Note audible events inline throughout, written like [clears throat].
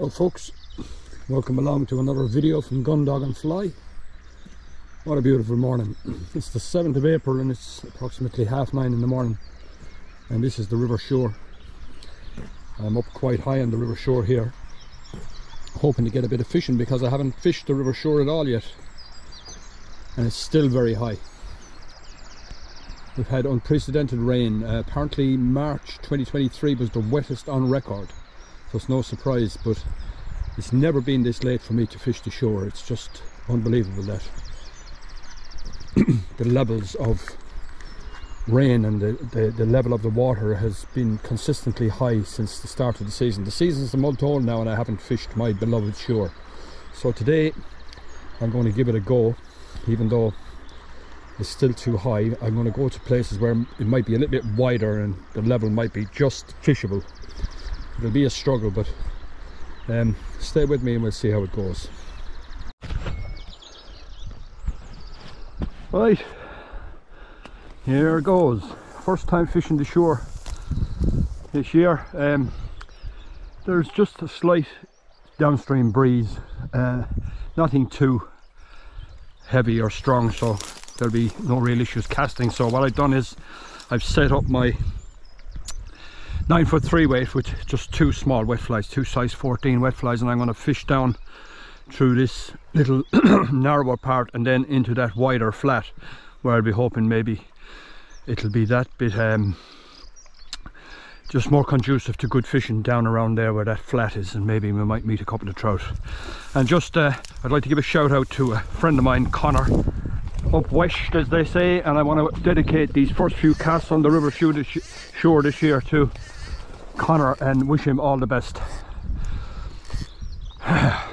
Well folks, welcome along to another video from Gundog and Fly. What a beautiful morning. It's the 7th of April and it's approximately half nine in the morning and this is the river Suir. I'm up quite high on the river Suir here hoping to get a bit of fishing because I haven't fished the river Suir at all yet and it's still very high. We've had unprecedented rain. Uh, apparently March 2023 was the wettest on record so it's no surprise but it's never been this late for me to fish the Suir. It's just unbelievable that [clears throat] the levels of rain and the, the, the, level of the water has been consistently high since the start of the season. The season's a month old now and I haven't fished my beloved Suir. So today I'm going to give it a go even though it's still too high. I'm going to go to places where it might be a little bit wider and the level might be just fishable it'll be a struggle but um, stay with me and we'll see how it goes. Right. Here it goes. First time fishing the Suir this year. Um, there's just a slight downstream breeze uh, nothing too heavy or strong so there'll be no real issues casting. So what I've done is I've set up my nine foot three weight with just two small wet flies two size 14 wet flies and I'm going to fish down through this little [clears throat] narrower part and then into that wider flat where I'll be hoping maybe it'll be that bit um, just more conducive to good fishing down around there where that flat is and maybe we might meet a couple of trout. And just uh, I'd like to give a shout out to a friend of mine Connor up west as they say and I want to dedicate these first few casts on the river Suir this year to Connor and wish him all the best. yeah,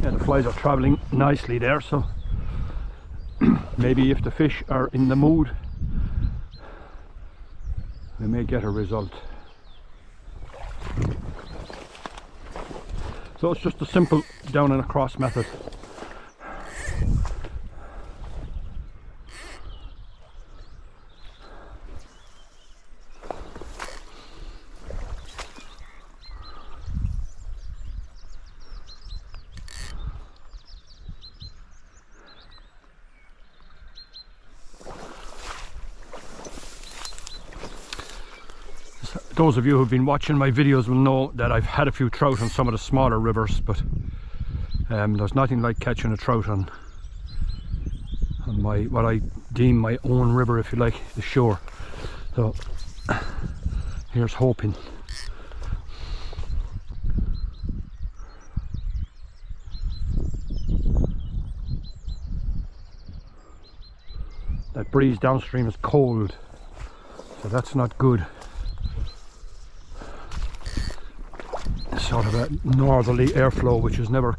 the flies are travelling nicely there so [clears throat] maybe if the fish are in the mood we may get a result So it's just a simple down and across method. Those of you who've been watching my videos will know that I've had a few trout on some of the smaller rivers but um, there's nothing like catching a trout on, on my what I deem my own river if you like the Suir. So [clears throat] here's hoping. That breeze downstream is cold so that's not good sort of a northerly airflow which is never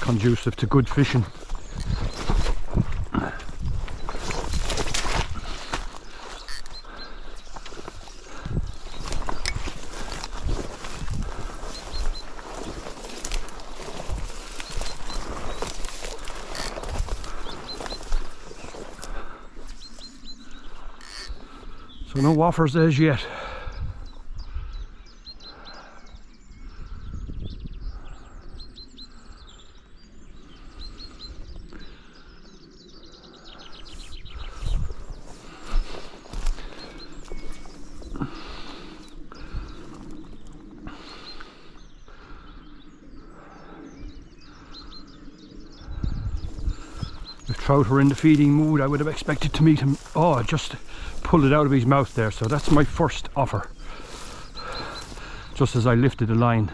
conducive to good fishing. So no woffers as yet. Trout were in the feeding mood I would have expected to meet him. Oh I just pulled it out of his mouth there so that's my first offer. Just as I lifted the line.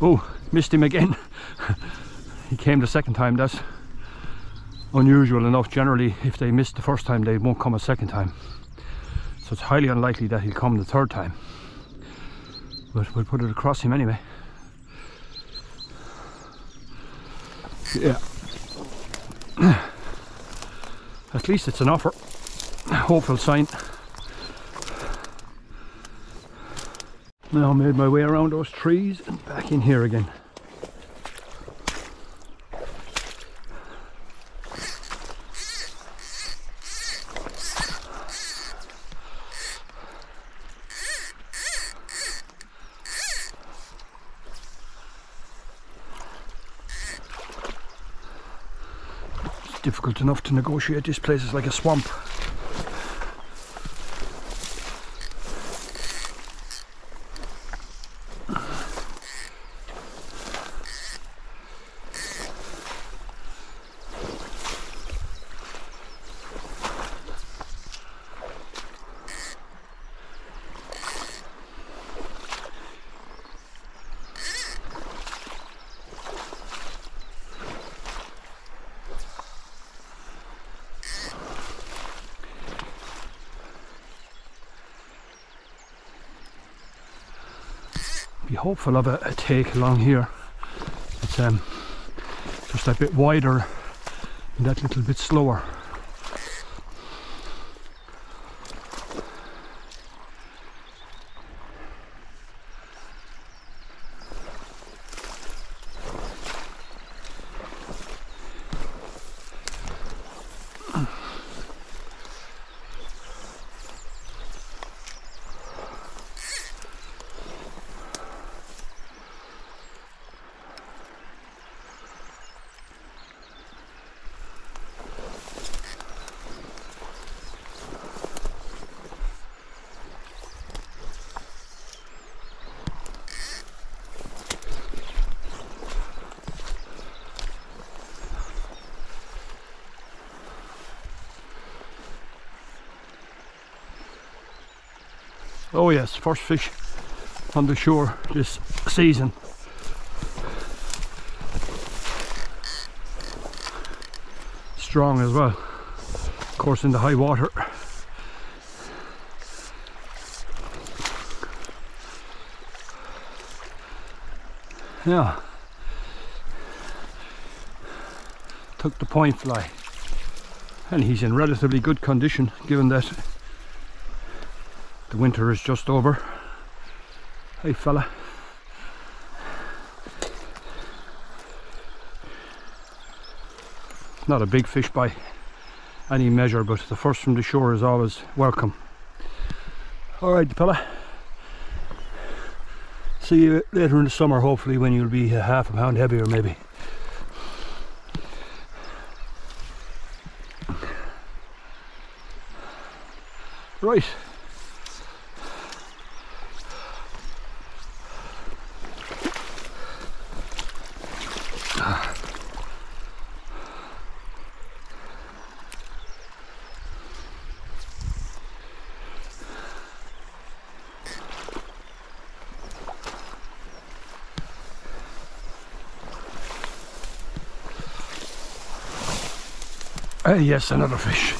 Oh missed him again. [laughs] He came the second time. That's unusual enough. Generally if they missed the first time they won't come a second time. So it's highly unlikely that he'll come the third time. But we'll put it across him anyway yeah. At least it's an offer. Hopeful sign. Now I made my way around those trees and back in here again. Difficult enough to negotiate. This place is like a swamp. Be hopeful of a, a take along here. It's um, just a bit wider and that little bit slower. Oh yes, first fish on the Suir this season. Strong as well. Of course in the high water. Yeah. Took the point fly. And he's in relatively good condition given that the winter is just over. Hey fella. Not a big fish by any measure, but the first from the Suir is always welcome. Alright fella. See you later in the summer hopefully when you'll be a half a pound heavier maybe. Right. Uh, yes, another fish.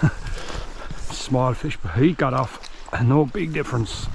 [laughs] Small fish, but he got off. And no big difference.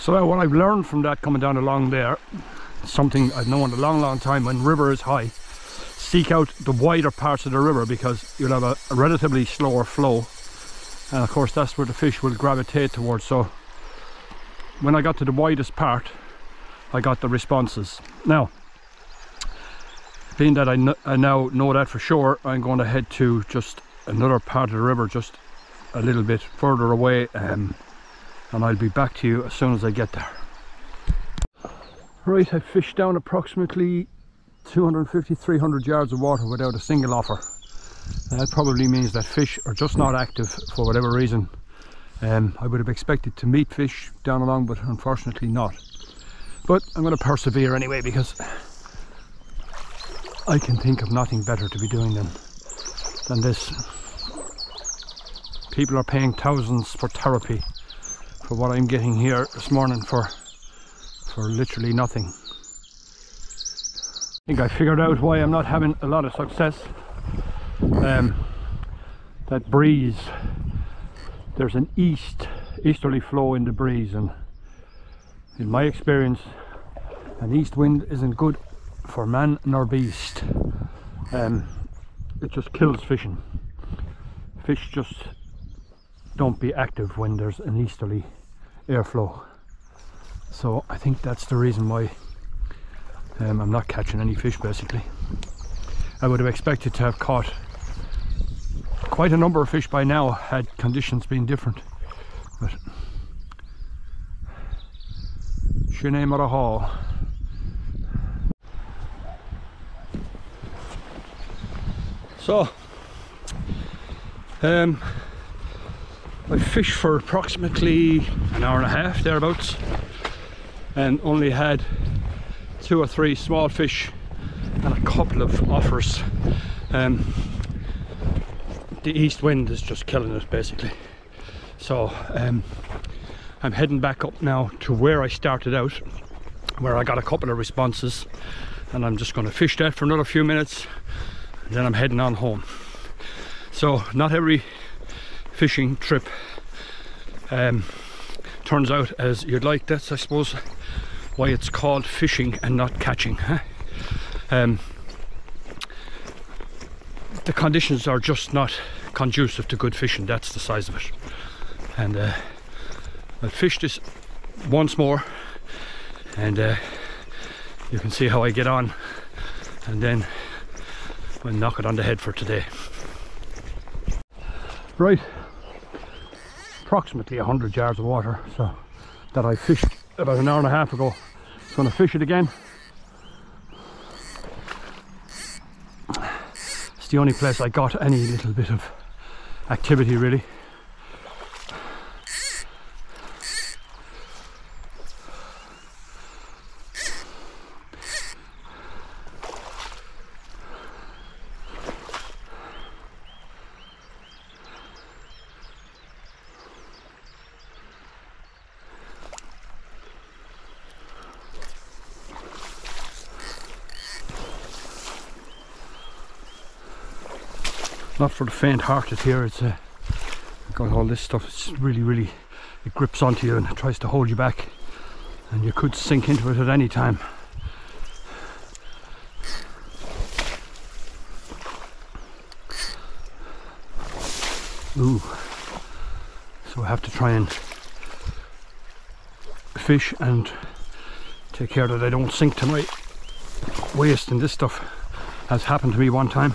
So uh, what I've learned from that coming down along there, something I've known a long, long time, when river is high, seek out the wider parts of the river because you'll have a, a relatively slower flow. And of course that's where the fish will gravitate towards. So when I got to the widest part, I got the responses. Now, being that I, I now know that for sure, I'm going to head to just another part of the river, just a little bit further away. Um, and I'll be back to you as soon as I get there. Right, I fished down approximately 250 300 yards of water without a single offer. That probably means that fish are just not active for whatever reason. Um, I would have expected to meet fish down along, but unfortunately not. But I'm going to persevere anyway because I can think of nothing better to be doing than, than this. People are paying thousands for therapy for what I'm getting here this morning for for literally nothing. I think I figured out why I'm not having a lot of success. Um, that breeze, there's an east, easterly flow in the breeze and in my experience an east wind isn't good for man nor beast. Um, it just kills fishing. Fish just don't be active when there's an easterly airflow. So I think that's the reason why um, I'm not catching any fish basically. I would have expected to have caught quite a number of fish by now had conditions been different but Sinead Hall so um, I fished for approximately an hour and a half thereabouts and only had two or three small fish and a couple of offers. Um, the east wind is just killing us basically. So um, I'm heading back up now to where I started out, where I got a couple of responses, and I'm just going to fish that for another few minutes, and then I'm heading on home. So not every fishing trip um, turns out as you'd like. That's I suppose why it's called fishing and not catching. Huh? Um, the conditions are just not conducive to good fishing. That's the size of it. And uh, I'll fish this once more, and uh, you can see how I get on, and then we'll knock it on the head for today. Right, approximately 100 yards of water, so that I fished about an hour and a half ago going to fish it again. It's the only place I got any little bit of activity really. Not for the faint-hearted here. It's uh, got all this stuff. It's really, really, it grips onto you and it tries to hold you back, and you could sink into it at any time. Ooh, so I have to try and fish and take care that I don't sink to my waist in this stuff. Has happened to me one time.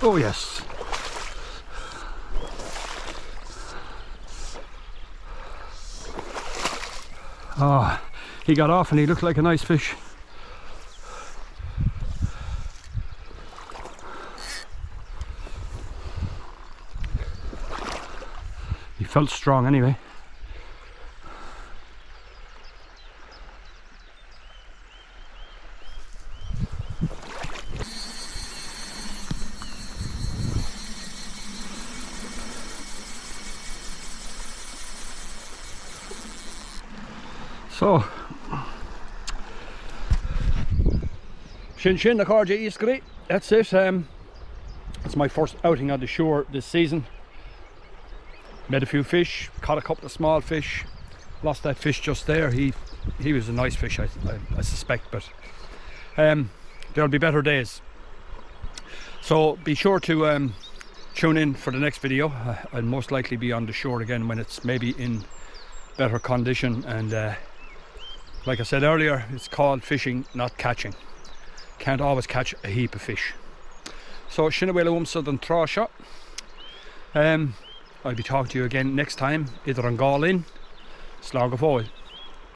Oh yes. Oh, he got off and he looked like a nice fish. He felt strong anyway. So, Shin Shin the Corja Iskri, that's it. Um, it's my first outing on the Suir this season. Met a few fish, caught a couple of small fish. lost that fish just there. He he was a nice fish, I, I, I suspect, but um, there'll be better days. So be sure to um, tune in for the next video. Uh, I'll most likely be on the Suir again when it's maybe in better condition. And uh, like I said earlier, it's called fishing, not catching. Can't always catch a heap of fish. So Shinawela Wumsud and Trasha. Um, I'll be talking to you again next time, either on Galin, of Oil.